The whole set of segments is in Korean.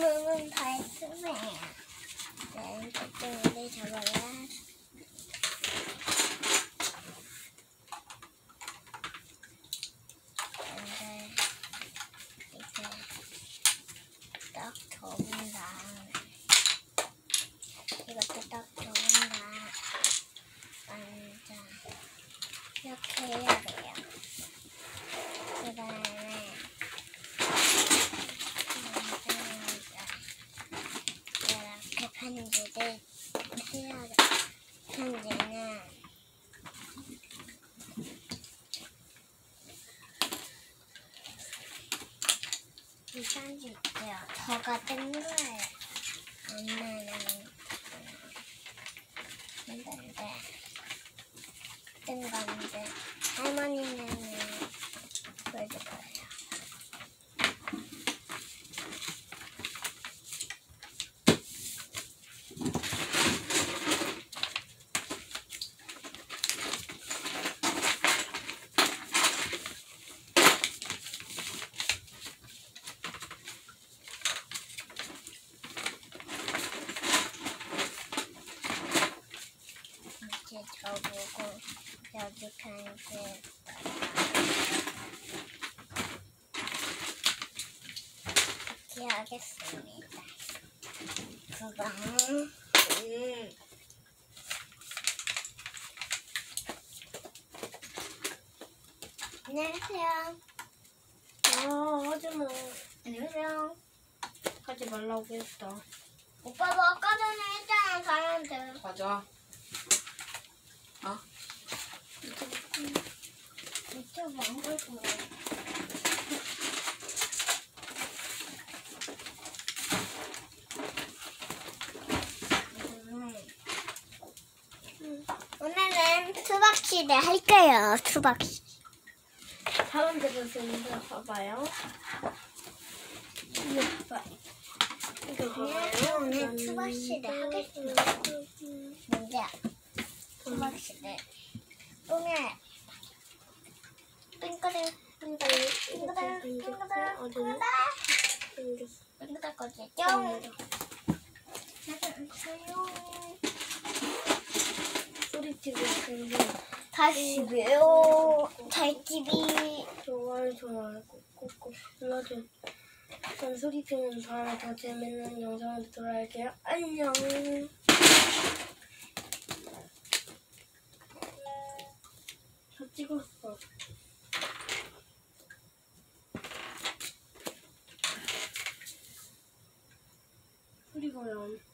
다 했으면. 네, 그때문에 잡아야 근데 이제 딱 접은 다음에 이것도 딱 접은 다음에 완전 이렇게 해야 돼요. 그 다음에 이렇게 편지를 돼. 편지는 이 편지 있죠. 저가 뜬 거예요. 엄마는 했는데 뜬 건데 할머니는 보여줄 거예요. 저보고 여기 편지 이렇게 하겠습니다. 그거 음. 안녕하세요. 아, 하지 마. 안녕하세요. 하지 말라고 했다. 오빠도 아까 전에 했잖아, 저한테. 가자. 유튜브 안볼 거예요. 음. 오늘은 수박시대 할게요, 수박시. 다음 들으세요. 봐봐요. 이거 봐. 이거 봐봐요. 오늘 수박시대 하겠습니다. 문제야. 수박시대. 똥에 안녕. 다 찍었어. 系。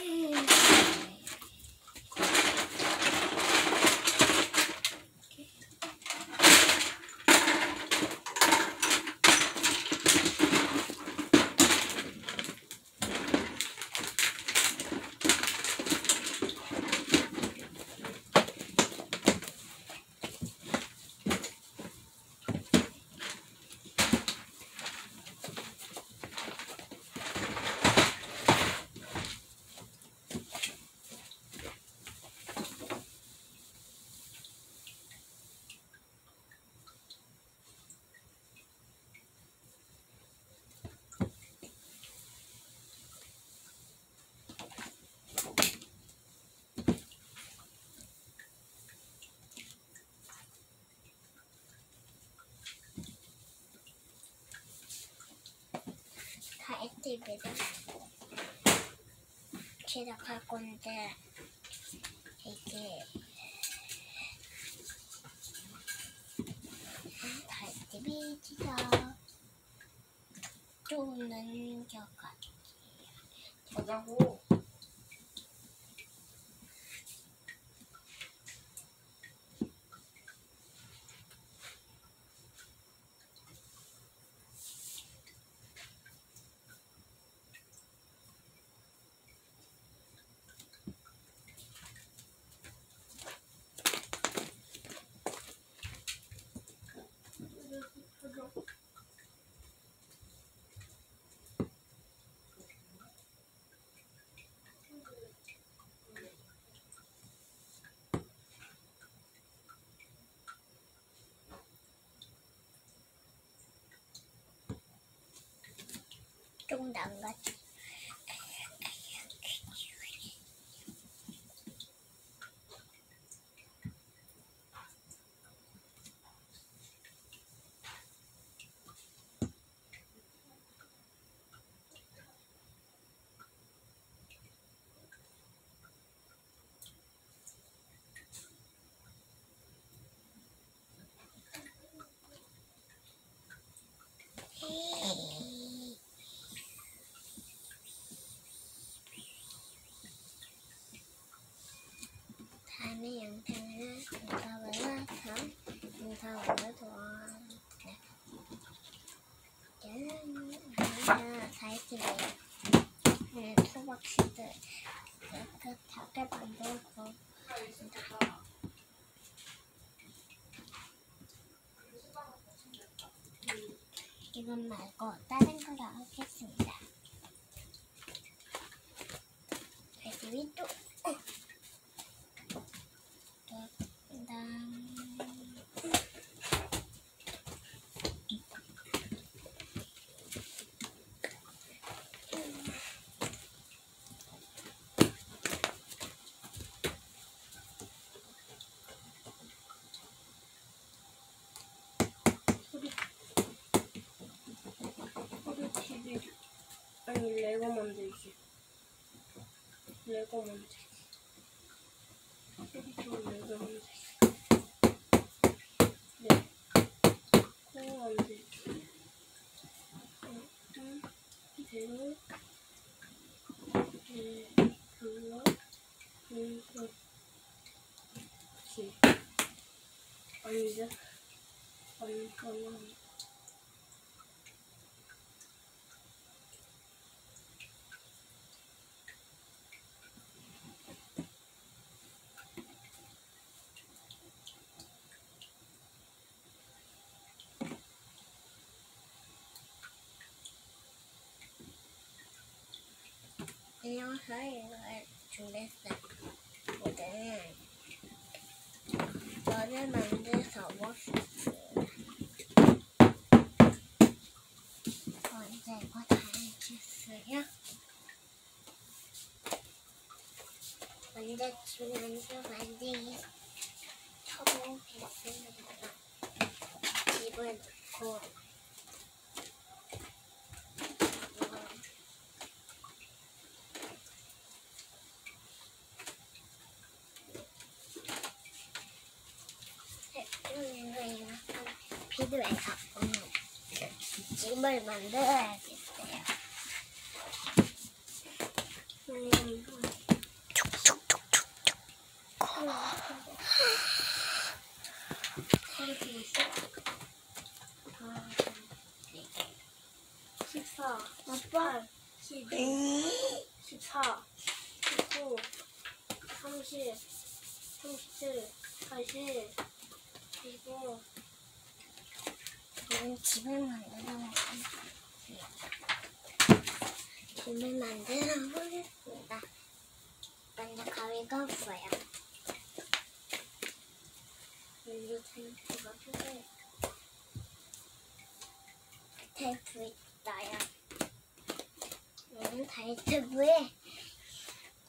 Dang. 히를 됐지해요. 먼저 수박히 왔어요. 뚜껑 이 어디 있을 까요? 액티비를 시작할 건데 이게 달티비지가 좀 넘겨가지고 자자고. 좀 남갔지. 다음에 영상을 인사하면 다음 인사하면 도와주세요. 얘는 우리가 사이트에 네, 수박씨들 그 닭을 만들고 이건 말고 다른 걸로 하겠습니다. 돼지위 또 그다음 소리 TV 아니 레고 만들기 레고 만들기 TV 레고 만들기 레고 만들기 응, 응, 대로 네, 기 아니지 아니 아니 영상을 준비했어요. 오늘은 너를 만들어서 먹었어요. 먼저 이거 다 해줬어요. 먼저 주면서 만들기 쳐보겠습니다. 입을 넣고 해주는 약간 필요해서 오늘 집을 만들어야겠어요. 아니 소리 TV 있어? 아, 14, 18, 12, 14, 19, 30, 37, 40, 25, 저는 집을 만들어 집을 만들어 보겠습니다. 먼저 가위가 없어요. 먼저 테이프가 필요해요. 테이프 있어요. 테이프에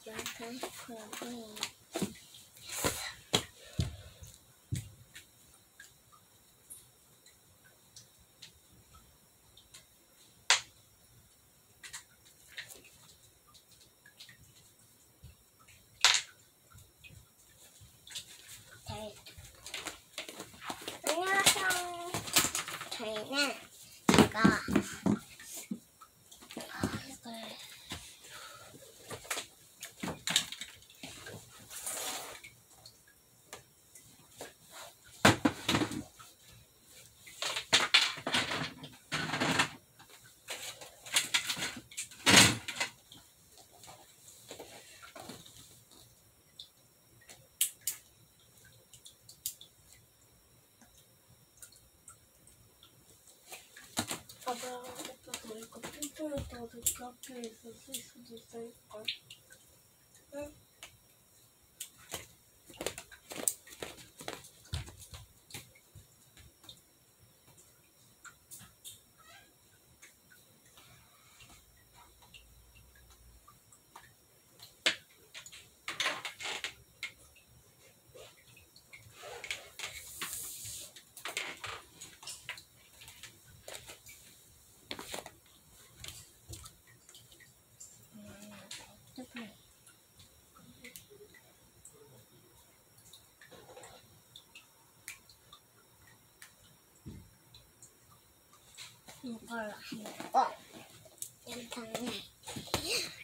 여기 여기 내가 이걸 아빠 오빠도 이거 뚱뚱했다고 저렇게 학교에 있었을 수도 있으니까 응? 어떡해. 이걸 하고 연탄에 자,